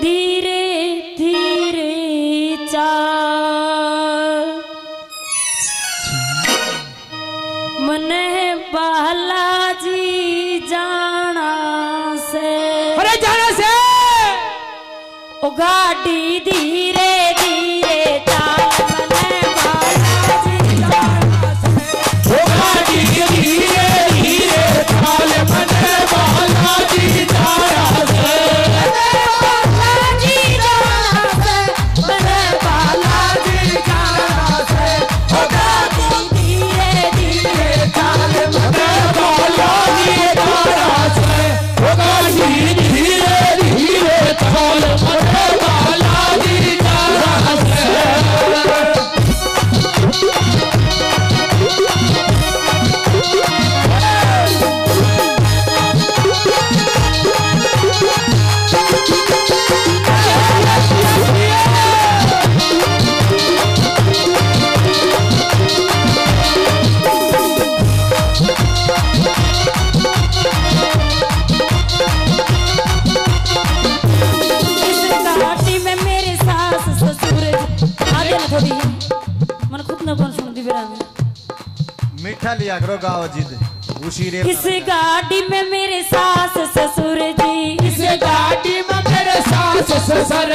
धीरे धीरे चाल। मन बालाजी जाना से। अरे जाना से। ओ गाड़ी चाल थोड़ी। मन खुद ना कौन सुन दी बेरा में। मीठा लिया करो गाओ जिद। उसी रे इस गाड़ी में मेरे सास ससुर जी? इस गाड़ी में मेरे जी जी सास ससुर